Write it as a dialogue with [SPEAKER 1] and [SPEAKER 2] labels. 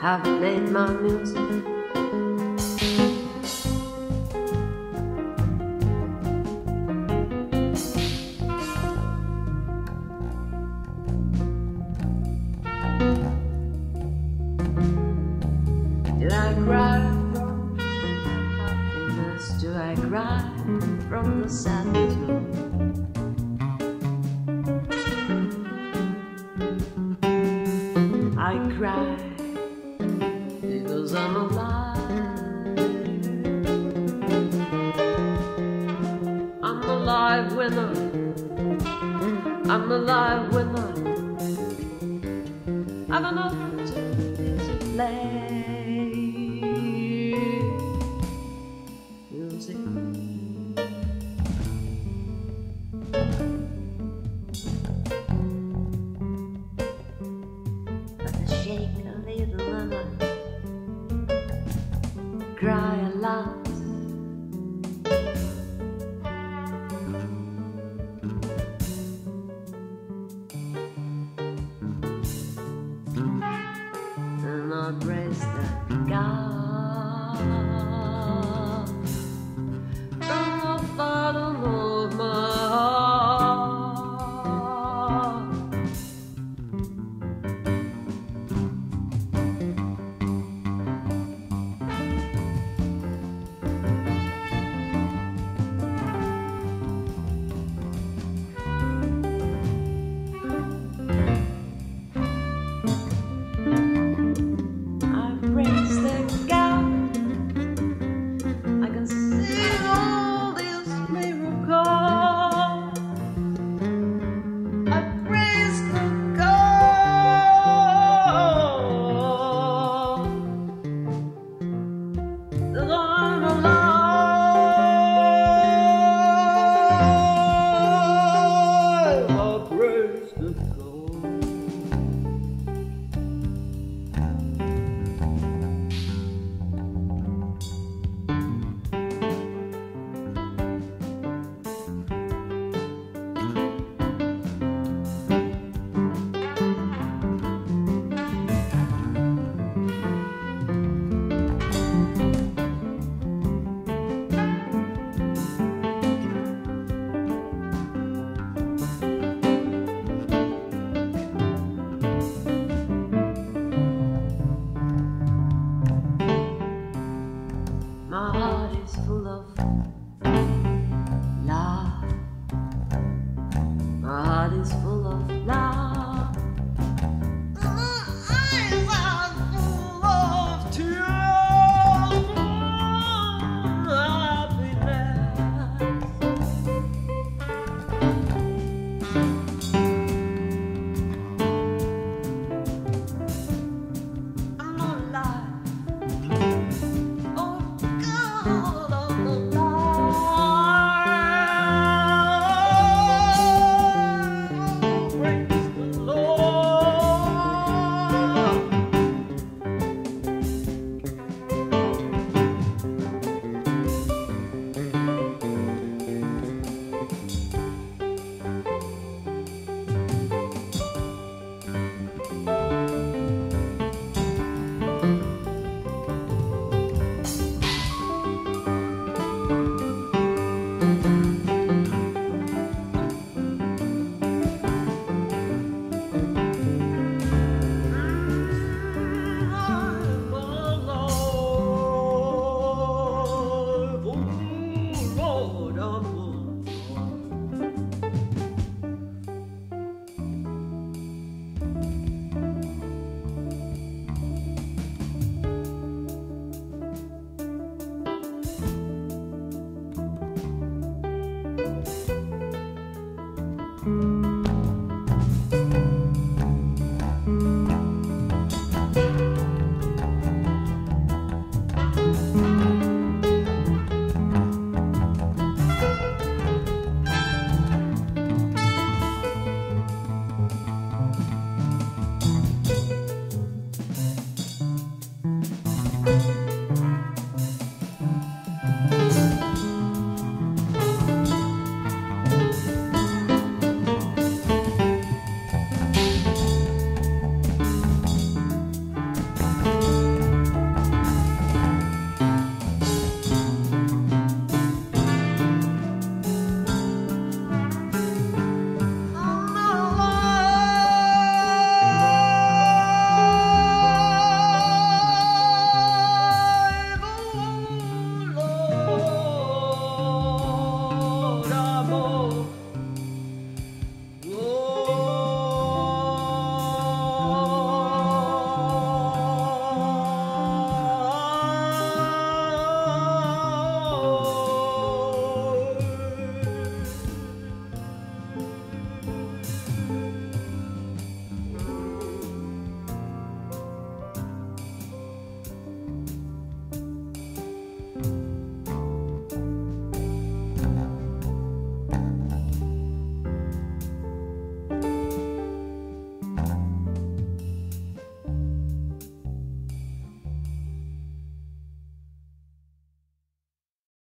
[SPEAKER 1] have played my music. Mm. I'm alive winner. I don't to blame. heart is full of love.